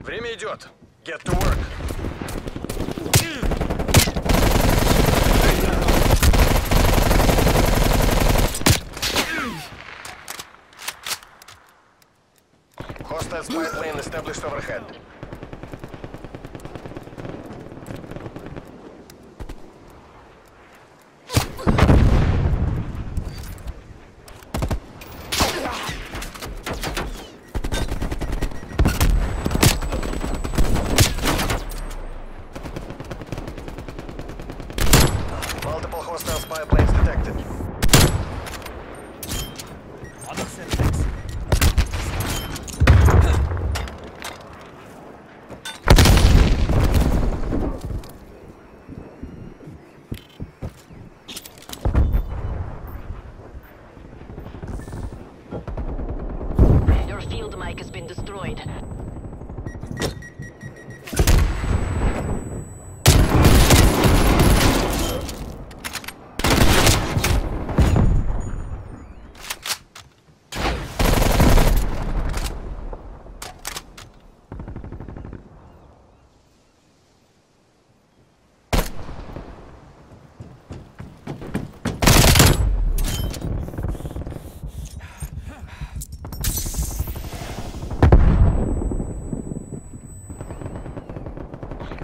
Время идет. Get to work. Hostile spy plane established overhead. Hostile spy planes detected.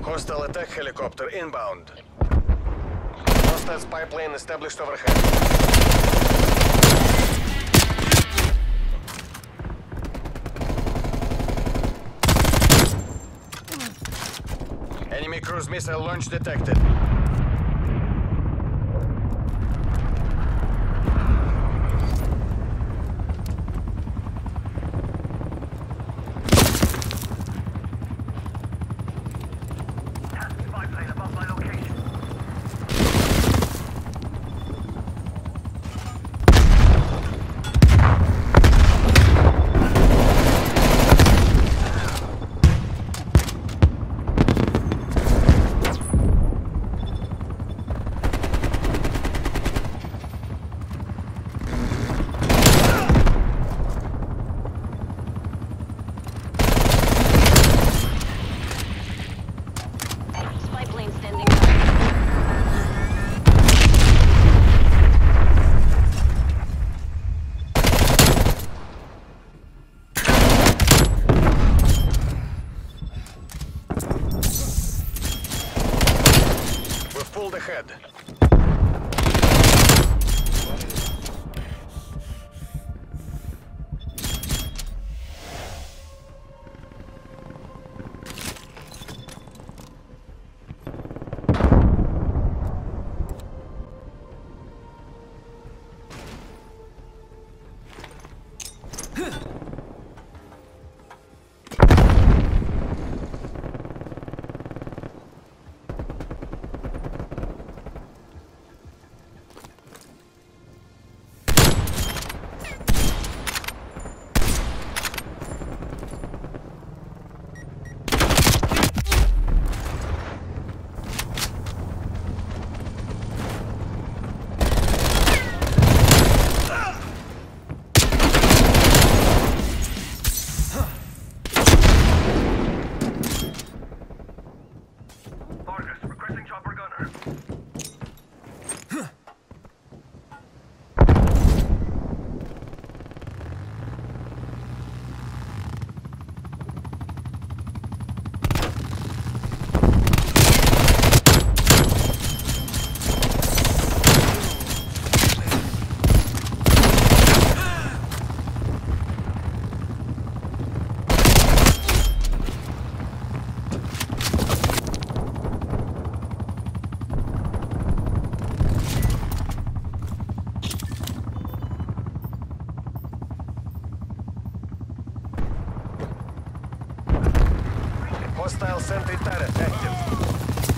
Hostile attack helicopter inbound. Hostile spy plane established overhead. Enemy cruise missile launch detected. Pulled ahead. Hostile sentry turret active.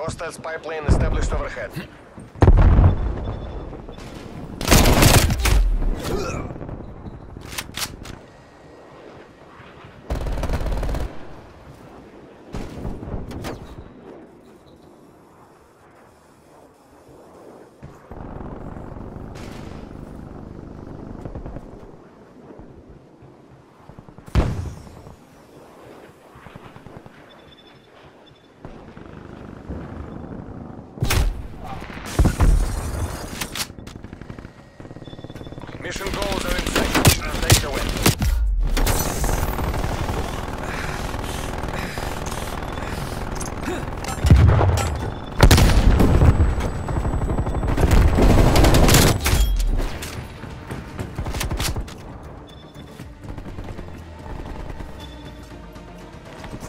Hostile spy plane established overhead. Hm.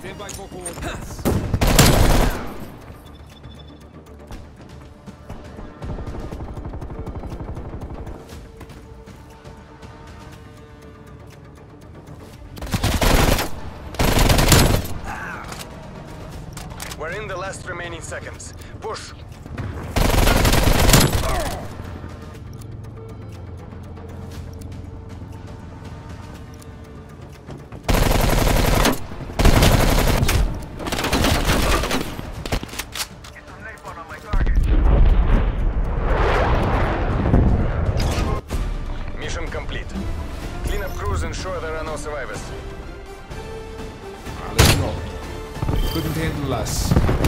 Stand by for coordinates. We're in the last remaining seconds. Push. Ensure there are no survivors. Ah, let's go. Couldn't handle us.